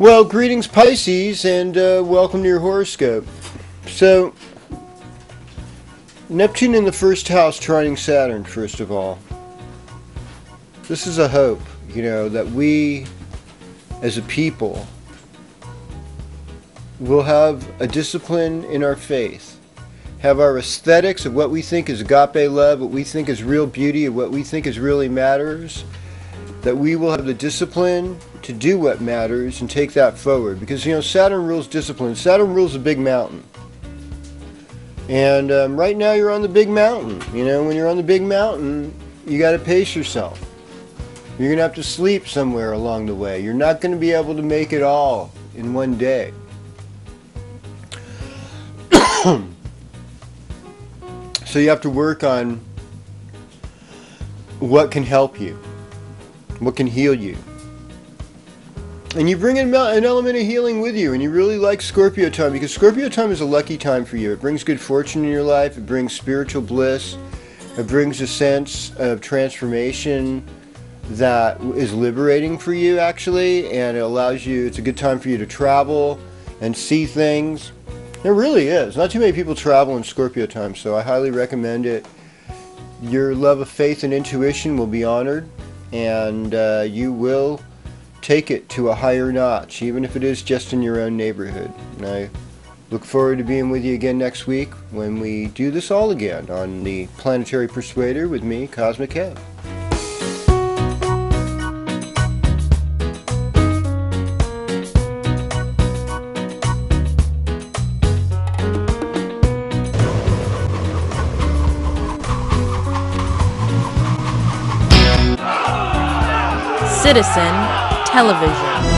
Well, greetings, Pisces, and uh, welcome to your horoscope. So, Neptune in the first house trining Saturn, first of all. This is a hope, you know, that we as a people will have a discipline in our faith, have our aesthetics of what we think is agape love, what we think is real beauty, and what we think is really matters, that we will have the discipline to do what matters and take that forward. Because, you know, Saturn rules discipline. Saturn rules a big mountain. And um, right now you're on the big mountain. You know, when you're on the big mountain, you got to pace yourself. You're going to have to sleep somewhere along the way. You're not going to be able to make it all in one day. so you have to work on what can help you, what can heal you. And you bring in an element of healing with you, and you really like Scorpio time because Scorpio time is a lucky time for you. It brings good fortune in your life, it brings spiritual bliss, it brings a sense of transformation that is liberating for you, actually, and it allows you, it's a good time for you to travel and see things. It really is. Not too many people travel in Scorpio time, so I highly recommend it. Your love of faith and intuition will be honored, and uh, you will take it to a higher notch, even if it is just in your own neighborhood. And I look forward to being with you again next week when we do this all again on the Planetary Persuader with me, Kozmic Kev. Citizen television.